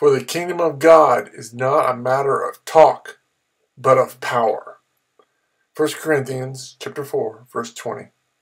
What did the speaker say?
For the kingdom of God is not a matter of talk, but of power. 1 Corinthians chapter 4, verse 20.